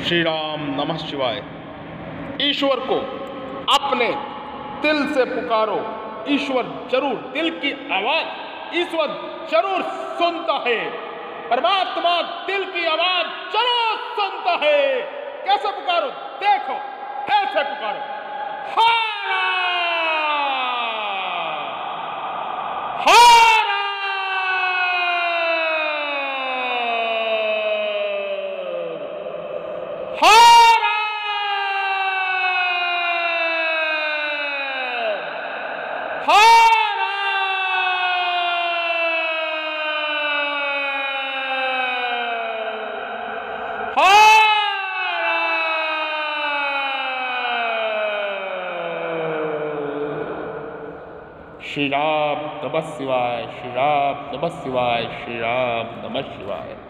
श्री राम नमः शिवाय। ईश्वर को अपने दिल से पुकारो। ईश्वर ज़रूर दिल की आवाज़, ईश्वर ज़रूर सुनता है। परमात्मा दिल की आवाज़ ज़रूर सुनता है। कैसे पुकारो? देखो, ऐसे पुकारो। हारा हारा हारा श्री राम नमः शिवाय श्री राम नमः शिवाय श्री राम नमः शिवाय